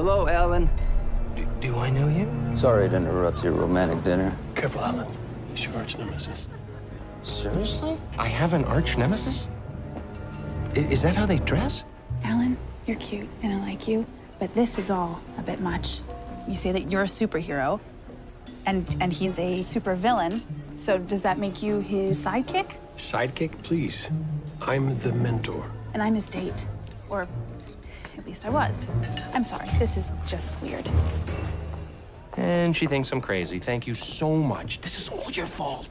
Hello, Alan. Do, do I know you? Sorry to interrupt your romantic dinner. Careful, Alan. He's your arch nemesis. Seriously? I have an arch nemesis? I- is that how they dress? Alan, you're cute and I like you, but this is all a bit much. You say that you're a superhero, and and he's a supervillain. So does that make you his sidekick? Sidekick, please. I'm the mentor. And I'm his date, or at least I was. I'm sorry. This is just weird. And she thinks I'm crazy. Thank you so much. This is all your fault.